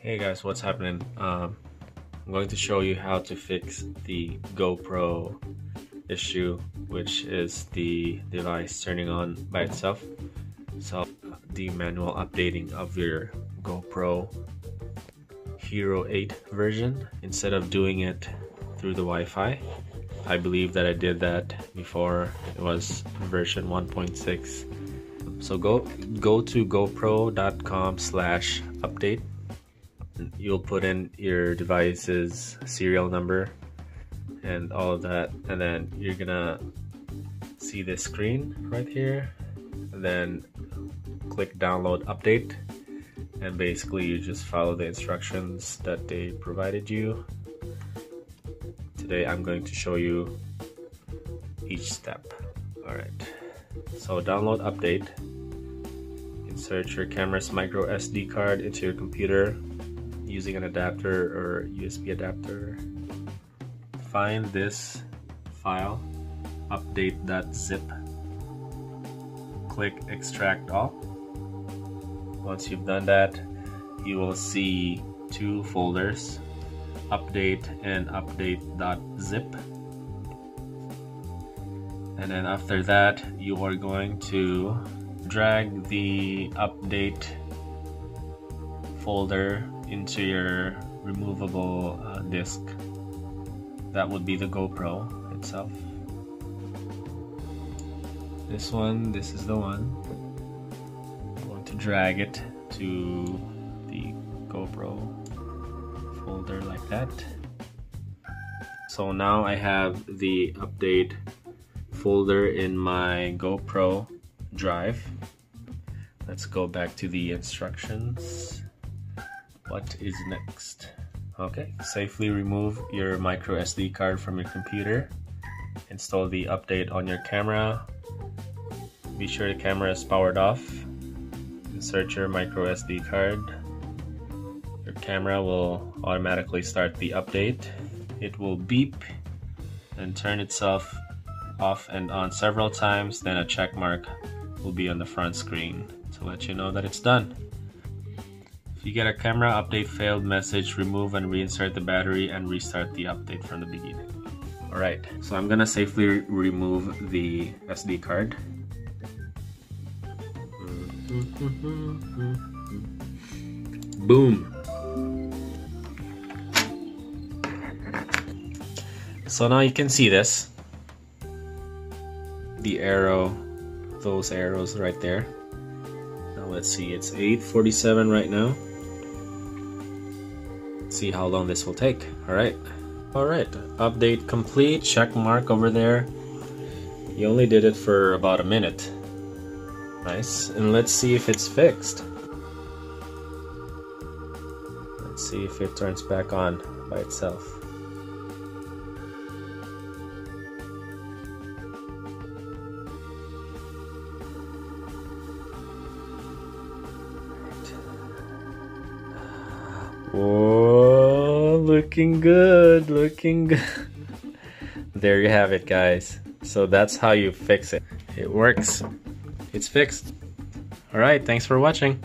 Hey guys, what's happening? Um, I'm going to show you how to fix the GoPro issue, which is the device turning on by itself. So the manual updating of your GoPro Hero 8 version instead of doing it through the Wi-Fi. I believe that I did that before it was version 1.6. So go go to gopro.com slash update. You'll put in your device's serial number and all of that and then you're gonna see this screen right here and then click download update and basically you just follow the instructions that they provided you. Today I'm going to show you each step. Alright so download update. Insert your camera's micro SD card into your computer using an adapter or USB adapter. Find this file update.zip click extract all. Once you've done that you will see two folders. Update and update.zip and then after that you are going to drag the update folder into your removable uh, disk that would be the GoPro itself this one this is the one I'm going to drag it to the GoPro folder like that. So now I have the update folder in my GoPro drive. Let's go back to the instructions. What is next? Okay, safely remove your micro SD card from your computer. Install the update on your camera. Be sure the camera is powered off. Insert your micro SD card your camera will automatically start the update. It will beep and turn itself off and on several times, then a check mark will be on the front screen to let you know that it's done. If you get a camera update failed message, remove and reinsert the battery and restart the update from the beginning. Alright, so I'm gonna safely re remove the SD card. Boom! So now you can see this. The arrow, those arrows right there. Now let's see, it's 8.47 right now. See how long this will take. Alright. Alright, update complete, check mark over there. You only did it for about a minute. Nice. And let's see if it's fixed. Let's see if it turns back on by itself. Whoa, looking good, looking good. there you have it, guys. So that's how you fix it. It works. It's fixed. All right, thanks for watching.